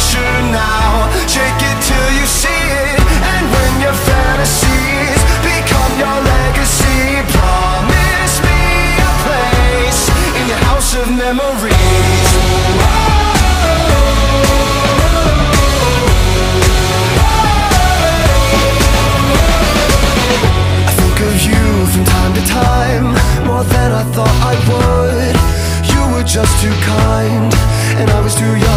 picture now. Shake it till you see it. And when your fantasies Become your legacy Promise me a place In your house of memories. I think of you from time to time More than I thought I would. You were just too kind And I was too young.